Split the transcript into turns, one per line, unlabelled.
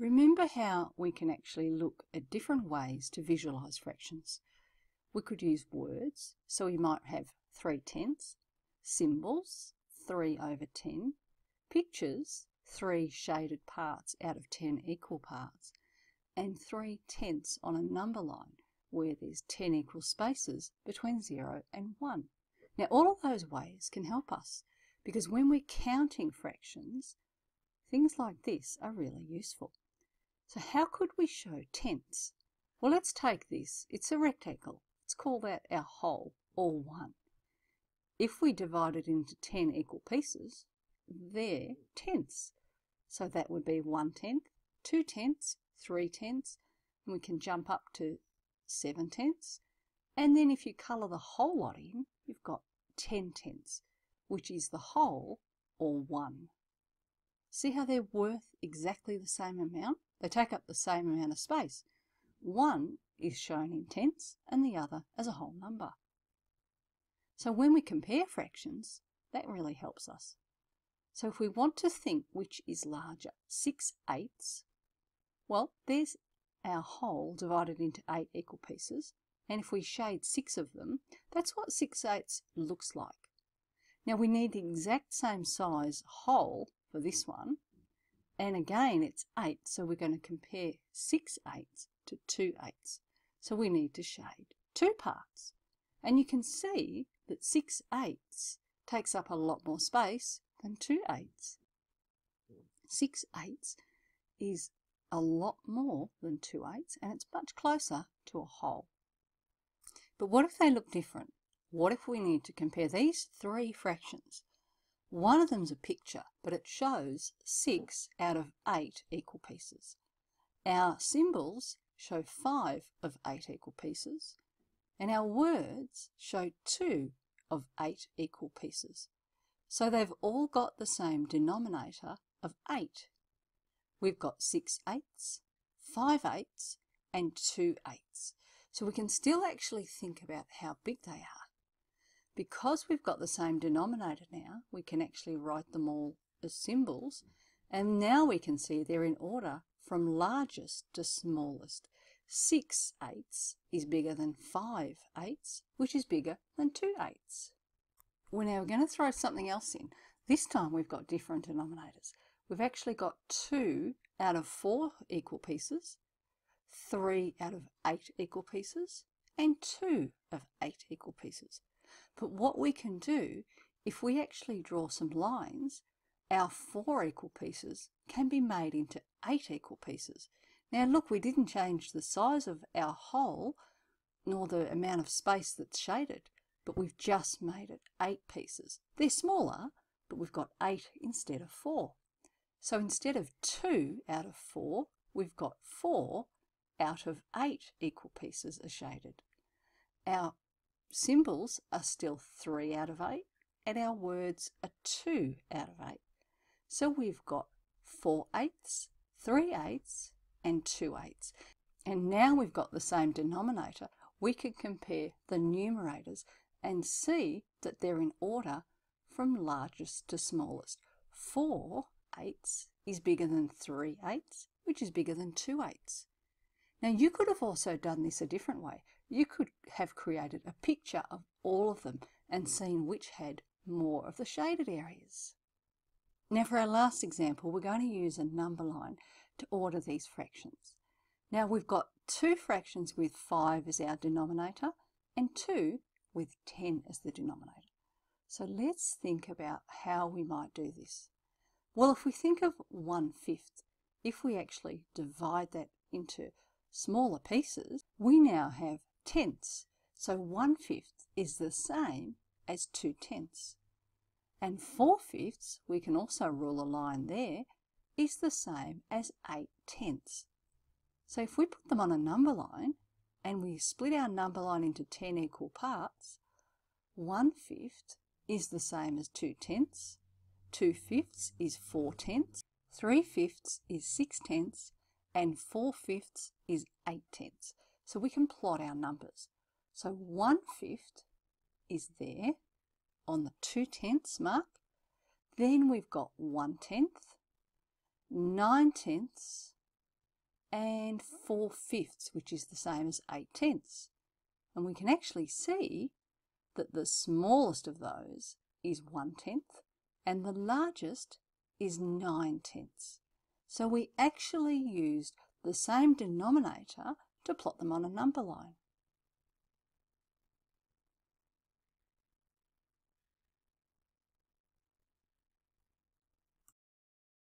Remember how we can actually look at different ways to visualise fractions. We could use words, so we might have 3 tenths, symbols, 3 over 10, pictures, 3 shaded parts out of 10 equal parts, and 3 tenths on a number line where there's 10 equal spaces between 0 and 1. Now all of those ways can help us because when we're counting fractions, things like this are really useful. So how could we show tenths? Well, let's take this. It's a rectangle. Let's call that our whole, or 1. If we divide it into 10 equal pieces, they're tenths. So that would be 1 tenth, 2 tenths, 3 tenths, and we can jump up to 7 tenths. And then if you colour the whole lot in, you've got 10 tenths, which is the whole, or 1. See how they're worth exactly the same amount? They take up the same amount of space. One is shown in tenths and the other as a whole number. So when we compare fractions, that really helps us. So if we want to think which is larger, 6 eighths, well, there's our whole divided into 8 equal pieces, and if we shade 6 of them, that's what 6 eighths looks like. Now we need the exact same size whole for this one, and again, it's 8, so we're going to compare 6 eighths to 2 eighths. So we need to shade two parts. And you can see that 6 eighths takes up a lot more space than 2 eighths. 6 eighths is a lot more than 2 eighths, and it's much closer to a whole. But what if they look different? What if we need to compare these three fractions? One of them's a picture, but it shows 6 out of 8 equal pieces. Our symbols show 5 of 8 equal pieces, and our words show 2 of 8 equal pieces. So they've all got the same denominator of 8. We've got 6 eighths, 5 eighths, and 2 eighths. So we can still actually think about how big they are. Because we've got the same denominator now, we can actually write them all as symbols. And now we can see they're in order from largest to smallest. 6 eighths is bigger than 5 eighths, which is bigger than 2 eighths. We're now going to throw something else in. This time we've got different denominators. We've actually got 2 out of 4 equal pieces, 3 out of 8 equal pieces, and 2 of 8 equal pieces. But what we can do, if we actually draw some lines, our four equal pieces can be made into eight equal pieces. Now look, we didn't change the size of our whole, nor the amount of space that's shaded, but we've just made it eight pieces. They're smaller, but we've got eight instead of four. So instead of two out of four, we've got four out of eight equal pieces are shaded. Our symbols are still 3 out of 8 and our words are 2 out of 8. So we've got 4 eighths, 3 eighths and 2 eighths. And now we've got the same denominator, we can compare the numerators and see that they're in order from largest to smallest. 4 eighths is bigger than 3 eighths, which is bigger than 2 eighths. Now you could have also done this a different way you could have created a picture of all of them and seen which had more of the shaded areas. Now for our last example, we're going to use a number line to order these fractions. Now we've got two fractions with 5 as our denominator and two with 10 as the denominator. So let's think about how we might do this. Well, if we think of 1 fifth, if we actually divide that into smaller pieces, we now have tenths. So one fifth is the same as two tenths. And four fifths, we can also rule a line there, is the same as eight tenths. So if we put them on a number line and we split our number line into 10 equal parts, one fifth is the same as two tenths, two fifths is four tenths, three fifths is six tenths, and four fifths is eight tenths. So we can plot our numbers. So 1 fifth is there on the 2 tenths mark. Then we've got 1 tenth, 9 tenths, and 4 fifths, which is the same as 8 tenths. And we can actually see that the smallest of those is 1 tenth and the largest is 9 tenths. So we actually used the same denominator to plot them on a number line.